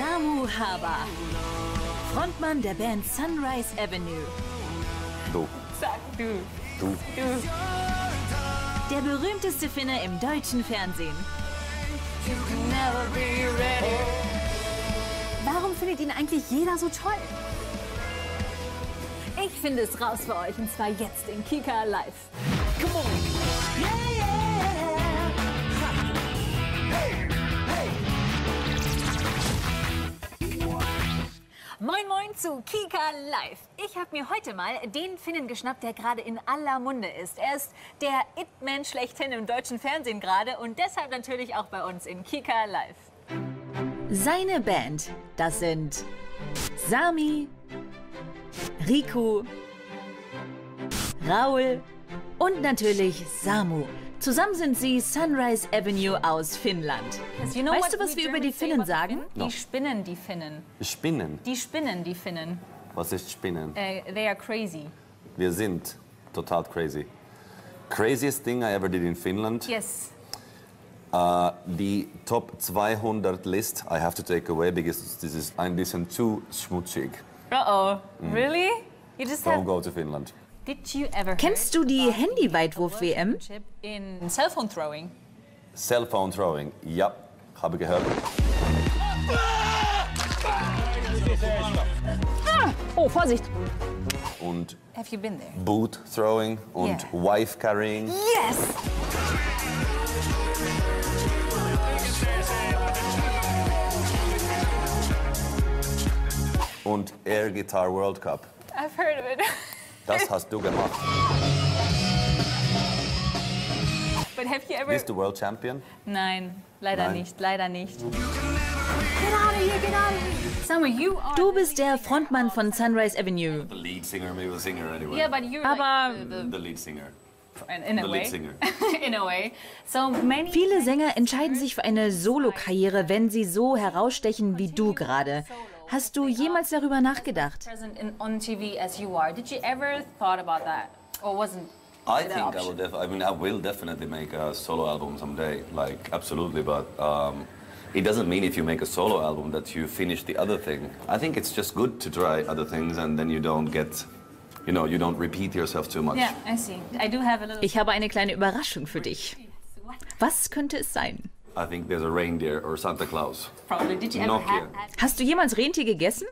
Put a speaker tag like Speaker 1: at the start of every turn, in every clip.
Speaker 1: Samu Haber, Frontmann der Band Sunrise Avenue.
Speaker 2: Du.
Speaker 3: Sag du.
Speaker 2: Du.
Speaker 3: Du.
Speaker 1: Der berühmteste Finne im deutschen Fernsehen.
Speaker 3: Never be ready.
Speaker 1: Warum findet ihn eigentlich jeder so toll? Ich finde es raus für euch und zwar jetzt in Kika Live. Come on! Yeah, yeah. Moin Moin zu Kika Live. Ich habe mir heute mal den Finnen geschnappt, der gerade in aller Munde ist. Er ist der It-Man schlechthin im deutschen Fernsehen gerade und deshalb natürlich auch bei uns in Kika Live. Seine Band, das sind Sami, Riku, Raul und natürlich Samu. Zusammen sind sie Sunrise Avenue aus Finnland.
Speaker 3: You know
Speaker 1: weißt
Speaker 3: what
Speaker 1: du, was
Speaker 3: we
Speaker 1: wir über die Finnen sagen?
Speaker 3: Finnen? Die spinnen, die Finnen.
Speaker 2: Spinnen.
Speaker 3: Die spinnen, die Finnen.
Speaker 2: Was ist Spinnen?
Speaker 3: Äh, they are crazy.
Speaker 2: Wir sind total crazy. Craziest thing I ever did in Finland.
Speaker 3: Yes.
Speaker 2: Uh, the top 200 list I have to take away because this is ein bisschen zu schmutzig.
Speaker 3: Uh-oh. Really? You just
Speaker 2: Don't
Speaker 3: have...
Speaker 2: go to Finland.
Speaker 3: Did you ever
Speaker 1: Kennst du die Handyweitwurf-WM?
Speaker 3: Cellphone throwing?
Speaker 2: Cellphone throwing. Ja, habe gehört.
Speaker 1: Oh, Vorsicht!
Speaker 2: Und
Speaker 3: Have you been there?
Speaker 2: boot throwing und
Speaker 3: Yeah.
Speaker 2: wife carrying.
Speaker 3: Yes!
Speaker 2: und Air Guitar World Cup.
Speaker 3: I've heard of it.
Speaker 2: Das hast du gemacht.
Speaker 3: But have you ever...
Speaker 2: Bist du World Champion?
Speaker 3: Nein, leider
Speaker 2: Nein.
Speaker 3: nicht, leider nicht. Get out of here, get out of here. Summer, you are...
Speaker 1: Du bist der Frontmann von Sunrise Avenue.
Speaker 2: The lead singer, maybe the singer anyway.
Speaker 3: Yeah, but you're
Speaker 1: Aber-
Speaker 3: like the,
Speaker 2: The lead singer.
Speaker 3: the, in, in a
Speaker 2: The
Speaker 3: way.
Speaker 2: lead singer.
Speaker 3: in a way. So many...
Speaker 1: Viele Sänger entscheiden sich für eine Solokarriere, wenn sie so herausstechen wie du gerade. Hast du jemals darüber nachgedacht?
Speaker 2: I think I will. Def- I mean, I will definitely make a solo album someday. Like, absolutely. But um, it doesn't mean if you make a solo album that you finish the other thing. I think it's just good to try other things, and then you don't get, you know, you don't repeat yourself too much.
Speaker 3: Yeah, I see. I do have a little...
Speaker 1: Ich habe eine kleine Überraschung für dich. Was könnte es sein?
Speaker 2: I think there's a reindeer or Santa Claus.
Speaker 3: Probably. Did you ever have...
Speaker 1: Hast du jemals Rentier gegessen?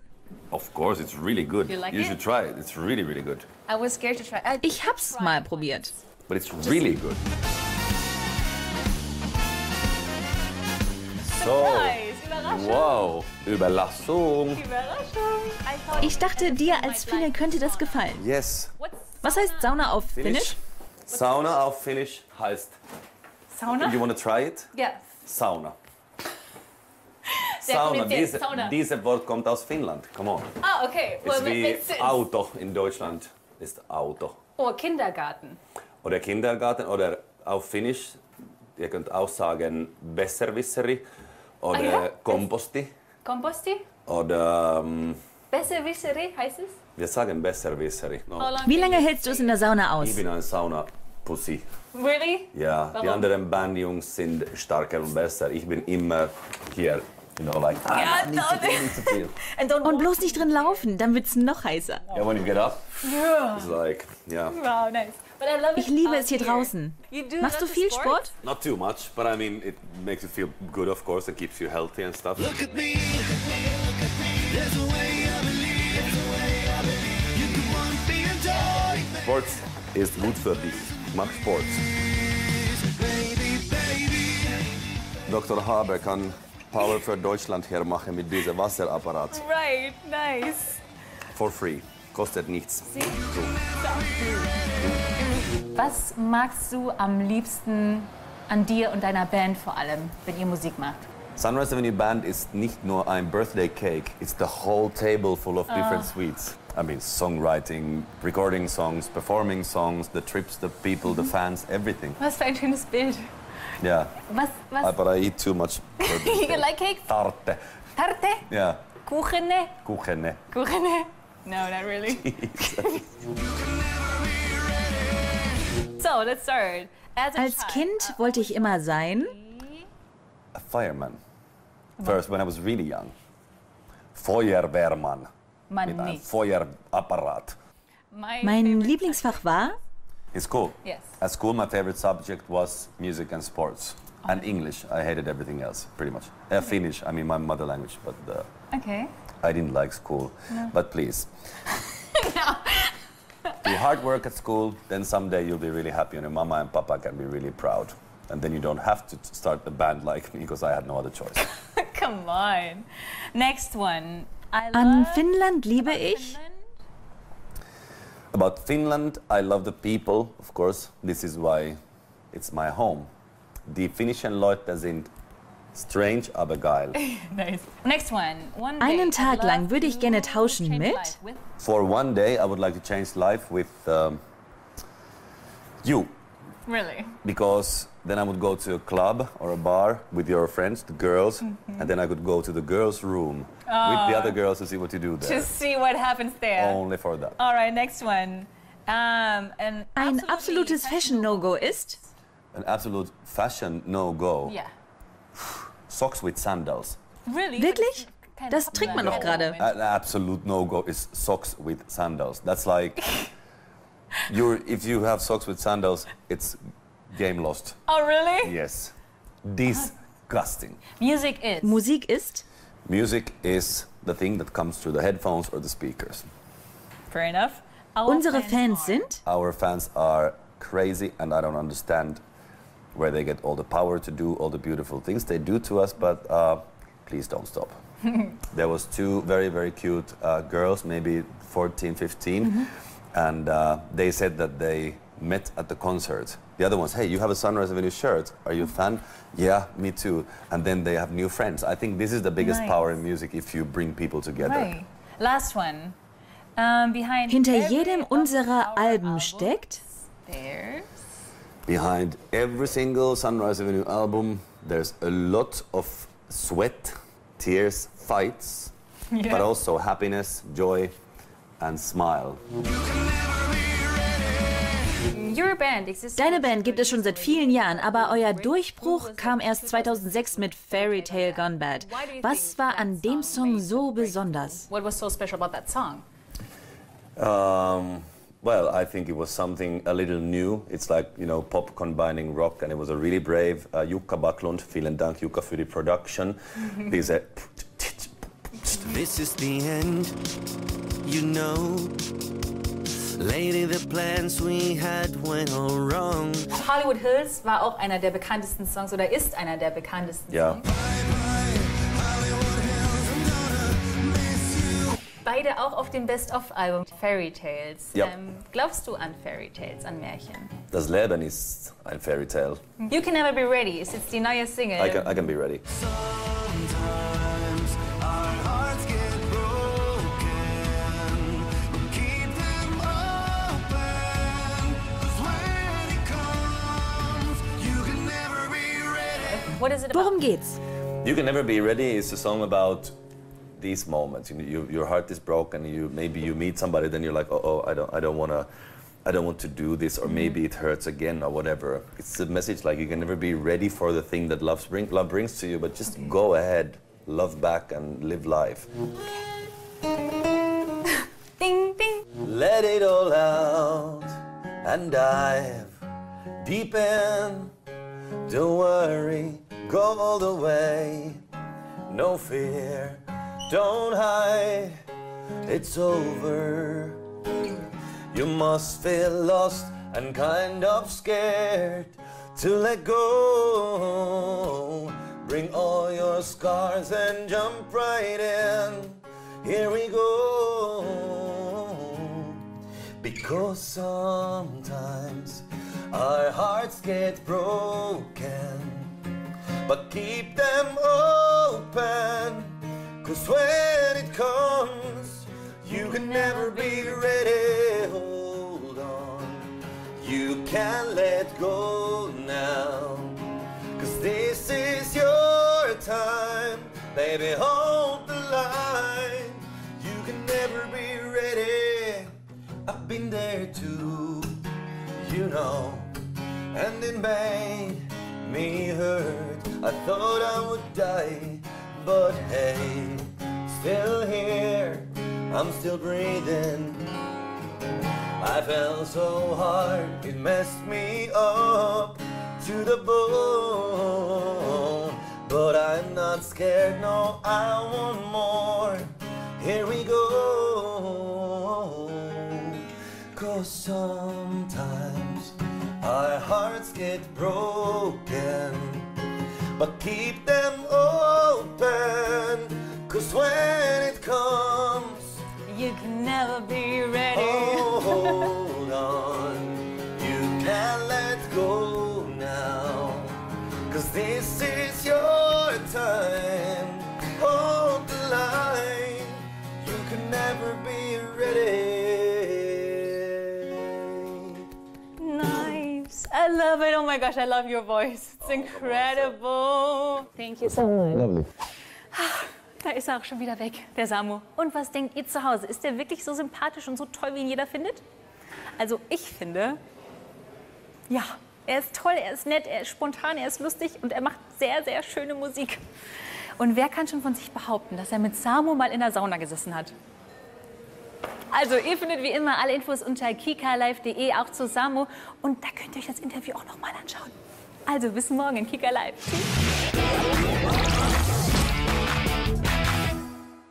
Speaker 2: Of course, it's really good.
Speaker 3: You like
Speaker 2: you
Speaker 3: it?
Speaker 2: should try it. It's really, really good.
Speaker 3: I was scared to try. I
Speaker 1: Ich hab's mal probiert.
Speaker 2: But it's really good. So,
Speaker 3: Überraschung.
Speaker 2: wow, Überlassung.
Speaker 3: Überraschung. I thought
Speaker 1: Ich dachte, dir als Finne könnte das gefallen.
Speaker 2: Yes.
Speaker 1: Was heißt Sauna auf Finnisch?
Speaker 2: Sauna auf Finnish heißt.
Speaker 3: sauna?
Speaker 2: You want to try it?
Speaker 3: Yeah.
Speaker 2: Sauna.
Speaker 3: Sehr
Speaker 2: Sauna. Diese,
Speaker 3: Sauna.
Speaker 2: Dieses Wort kommt aus Finnland. Come on.
Speaker 3: Ah, okay.
Speaker 2: Ist
Speaker 3: Well,
Speaker 2: wie
Speaker 3: makes sense.
Speaker 2: Auto in Deutschland ist Auto.
Speaker 3: Oh, Kindergarten.
Speaker 2: Oder Kindergarten oder auf Finnisch. Ihr könnt auch sagen Besserwisseri oder
Speaker 3: Ah, ja?
Speaker 2: Komposti
Speaker 3: Komposti?
Speaker 2: oder ähm,
Speaker 3: Besserwisserie heißt es?
Speaker 2: wir sagen Besserwisseri. No.
Speaker 1: Wie lange hältst du es in der Sauna aus?
Speaker 2: Ich bin ein Sauna-Pussy.
Speaker 3: Really?
Speaker 2: Ja, die
Speaker 3: Warum?
Speaker 2: anderen Bandjungs sind stärker und besser. Ich bin immer hier, you know, like, ah,
Speaker 3: Ja,
Speaker 2: nicht zu viel, nicht zu viel.
Speaker 3: And don't
Speaker 1: Und bloß nicht drin laufen, dann wird's noch heißer.
Speaker 2: Yeah, when you get up, it's like, yeah,
Speaker 3: Wow, nice. But I love it
Speaker 1: Ich liebe es hier
Speaker 3: here.
Speaker 1: draußen. Machst du viel? Sport?
Speaker 2: not too much, but I mean, it makes you feel good, of course, and keeps you healthy and stuff.
Speaker 4: Look at me. There's a way I believe. There's a way I believe. You can want to be enjoyed.
Speaker 2: Sports ist gut für dich. Mach Sport. Dr. Haber kann Power für Deutschland hermachen mit diesem Wasserapparat.
Speaker 3: Right, nice.
Speaker 2: For free. Kostet nichts.
Speaker 3: Was magst du am liebsten an dir und deiner Band vor allem, wenn ihr Musik macht?
Speaker 2: Sunrise Avenue Band ist nicht nur ein Birthday cake, it's the whole table full of different sweets. I mean, songwriting, recording songs, performing songs, the trips, the people, the mm-hmm. fans, everything.
Speaker 3: Was für ein schönes Bild.
Speaker 2: Yeah,
Speaker 3: Was,
Speaker 2: I,
Speaker 3: ah,
Speaker 2: but I eat too much.
Speaker 3: you like cake?
Speaker 2: Tarte.
Speaker 3: Tarte?
Speaker 2: Yeah,
Speaker 3: Kuchene?
Speaker 2: Kuchene.
Speaker 3: Kuchene? No, not really. so, let's start. As, a
Speaker 1: Als
Speaker 3: child,
Speaker 1: Kind wollte ich immer sein.
Speaker 2: A fireman. First, when I was really young. Feuerwehrmann
Speaker 3: Man
Speaker 2: mit einem. Feuerapparat.
Speaker 3: My
Speaker 5: Mein
Speaker 3: favorite-
Speaker 5: Lieblingsfach war
Speaker 2: In school?
Speaker 3: Yes.
Speaker 2: At school, my favorite subject was music and sports. And English. I hated everything else, pretty much. Uh, Finnish, I mean my mother language, but uh,
Speaker 3: Okay.
Speaker 2: I didn't like school. But please. Do hard work at school, then someday you'll be really happy and your mama and papa can be really proud. And then you don't have to start a band like me because I had no other choice.
Speaker 3: Come on. Next one.
Speaker 5: An Finnland liebe ich.
Speaker 2: About Finland, I love the people, of course. This is why it's my home. Die finnischen Leute sind strange, aber geil.
Speaker 3: Nice. Next one. One
Speaker 5: Einen Tag lang würde ich gerne tauschen mit-
Speaker 2: For one day, I would like to change life with um, you.
Speaker 3: Really?
Speaker 2: because then I would go to a club or a bar with your friends, the girls,
Speaker 3: Mm-hmm.
Speaker 2: and then I could go to the girls' room with the other girls to see what you do there.
Speaker 3: To see what happens there.
Speaker 2: Only for that.
Speaker 3: All right, next one. Um, an
Speaker 5: Ein
Speaker 3: absolutely
Speaker 5: absolutes Fashion-No-Go ist.
Speaker 2: An absolute fashion no-go.
Speaker 3: Yeah.
Speaker 2: Socks with sandals.
Speaker 3: Really?
Speaker 5: Wirklich?
Speaker 3: Kein
Speaker 5: Das trägt man doch gerade.
Speaker 2: An absolute no-go is socks with sandals. That's like, you're, if you have socks with sandals, it's game lost.
Speaker 3: Oh, really?
Speaker 2: Yes. Disgusting.
Speaker 3: Music is.
Speaker 5: Musik ist.
Speaker 2: Music is the thing that comes through the headphones or the speakers.
Speaker 3: Fair enough. Our
Speaker 5: Unsere Fans
Speaker 3: are-
Speaker 5: sind.
Speaker 2: Our fans are crazy, and I don't understand where they get all the power to do all the beautiful things they do to us. But uh, please don't stop. there was two very very cute uh, girls, maybe 14, 15, and uh, they said that they met at the concert. The other ones, hey, you have a Sunrise Avenue shirt. Are you a fan? Yeah, me too. And then they have new friends. I think this is the biggest
Speaker 3: Nice.
Speaker 2: power in music if you bring people together.
Speaker 3: Right. Last one. Um, behind
Speaker 5: Hinter
Speaker 3: every
Speaker 5: jedem unserer Alben
Speaker 3: albums,
Speaker 5: steckt.
Speaker 3: There's
Speaker 2: Behind every single Sunrise Avenue album, there's a lot of sweat, tears, fights, but also happiness, joy, and smile.
Speaker 5: Deine Band gibt es schon seit vielen Jahren, aber euer Durchbruch kam erst 2006 mit Fairy Tale Gone Bad. Was war an dem Song so besonders?
Speaker 2: Um, well, I think it was something a little new. It's like, you know, pop combining rock, and it was a really brave. Uh, Jukka Backlund, vielen Dank, Jukka, für die Production. Diese
Speaker 4: This is the end, you know. Lady, the plans we had went all wrong.
Speaker 3: Hollywood Hills war auch einer der bekanntesten Songs oder ist einer der bekanntesten
Speaker 2: Ja.
Speaker 3: Songs. Beide auch auf dem Best-of-Album Fairy Tales.
Speaker 2: Ja.
Speaker 3: Ähm, glaubst du an Fairy Tales, an Märchen?
Speaker 2: Das Leben ist ein Fairy Tale.
Speaker 3: You Can Never Be Ready ist jetzt die neue Single.
Speaker 2: I can, I can be ready.
Speaker 4: Sometimes
Speaker 3: is it about?
Speaker 5: Worum geht's?
Speaker 2: You Can Never Be Ready is a song about these moments. You, you, your heart is broken. You maybe you meet somebody, then you're like, oh, oh I don't, I don't wanna, I don't want to do this, or mm-hmm. maybe it hurts again, or whatever. It's a message like you can never be ready for the thing that love, bring, love brings to you, but just mm-hmm. go ahead, love back, and live life.
Speaker 3: Ding, ding.
Speaker 2: Let it all out and dive deep in. Don't worry, go all the way. No fear, don't hide. It's over. You must feel lost and kind of scared to let go. Bring all your scars and jump right in. Here we go. Because sometimes our hearts get broken, but keep them open. Cause when it comes, you can never be ready. Hold on, you can't let go now. Cause this is your time, baby. Hold the line. You can never be ready. I've been there too, you know, and it made me hurt. I thought I would die, but hey, still here, I'm still breathing. I fell so hard, it messed me up to the bone. But I'm not scared, no, I want more. Here we go. Cause sometimes our hearts get broken, but keep them open. Cause when it comes,
Speaker 3: You can never be ready.
Speaker 2: Oh, hold on. You can't let go now. Cause this is your time. Hold the line. You can never be ready.
Speaker 3: I love it. Oh my gosh, I love your voice. It's incredible. Thank you so much.
Speaker 6: Lovely.
Speaker 3: Da ist er auch schon wieder weg, der Samu. Und was denkt ihr zu Hause? Ist der wirklich so sympathisch und so toll, wie ihn jeder findet? Also ich finde, ja, er ist toll, er ist nett, er ist spontan, er ist lustig und er macht sehr, sehr schöne Musik. Und wer kann schon von sich behaupten, dass er mit Samu mal in der Sauna gesessen hat? Also, ihr findet wie immer alle Infos unter kikalive.de, auch zu Samu. Und da könnt ihr euch das Interview auch nochmal anschauen. Also, bis morgen in Kika Live. Tschüss.